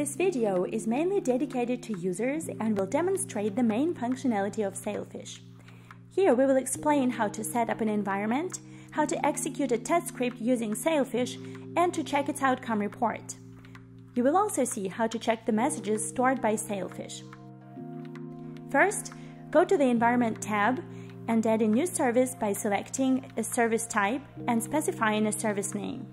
This video is mainly dedicated to users and will demonstrate the main functionality of Sailfish. Here we will explain how to set up an environment, how to execute a test script using Sailfish, and to check its outcome report. You will also see how to check the messages stored by Sailfish. First, go to the Environment tab and add a new service by selecting a service type and specifying a service name.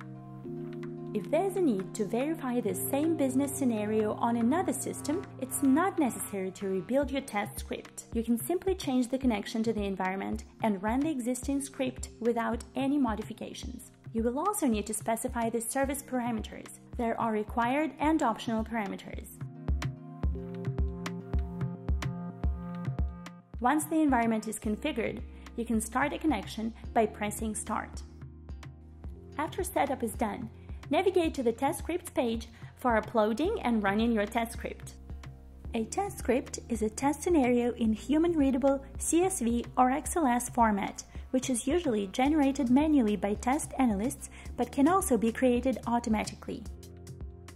If there's a need to verify the same business scenario on another system, it's not necessary to rebuild your test script. You can simply change the connection to the environment and run the existing script without any modifications. You will also need to specify the service parameters. There are required and optional parameters. Once the environment is configured, you can start a connection by pressing Start. After setup is done, navigate to the test scripts page for uploading and running your test script. A test script is a test scenario in human-readable CSV or XLS format, which is usually generated manually by test analysts but can also be created automatically.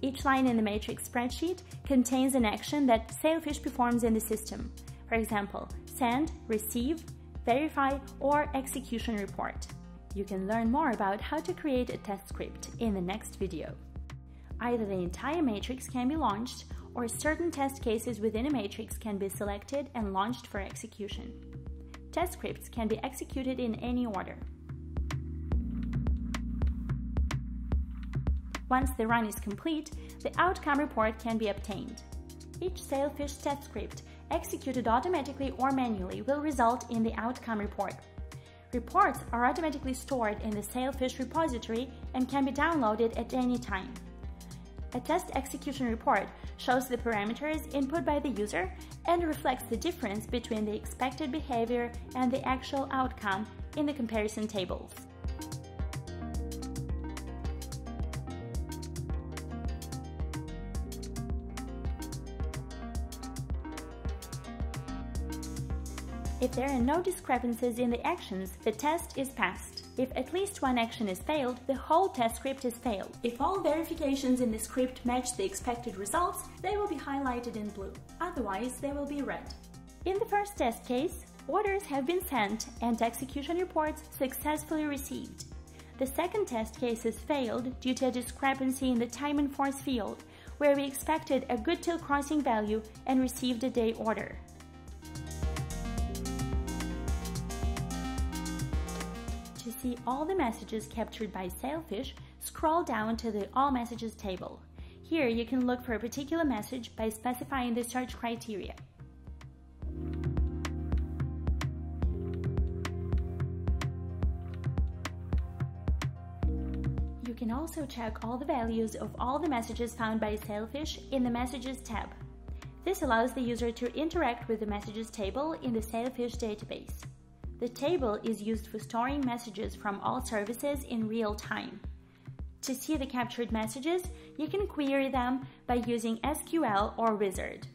Each line in the matrix spreadsheet contains an action that Sailfish performs in the system, for example, send, receive, verify, or execution report. You can learn more about how to create a test script in the next video. Either the entire matrix can be launched, or certain test cases within a matrix can be selected and launched for execution. Test scripts can be executed in any order. Once the run is complete, the outcome report can be obtained. Each Sailfish test script executed automatically or manually will result in the outcome report. Reports are automatically stored in the Sailfish repository and can be downloaded at any time. A test execution report shows the parameters input by the user and reflects the difference between the expected behavior and the actual outcome in the comparison tables. If there are no discrepancies in the actions, the test is passed. If at least one action is failed, the whole test script is failed. If all verifications in the script match the expected results, they will be highlighted in blue. Otherwise, they will be red. In the first test case, orders have been sent and execution reports successfully received. The second test case has failed due to a discrepancy in the time in force field, where we expected a good till crossing value and received a day order. To see all the messages captured by Sailfish, scroll down to the All Messages table. Here you can look for a particular message by specifying the search criteria. You can also check all the values of all the messages found by Sailfish in the Messages tab. This allows the user to interact with the messages table in the Sailfish database. The table is used for storing messages from all services in real time. To see the captured messages, you can query them by using SQL or Wizard.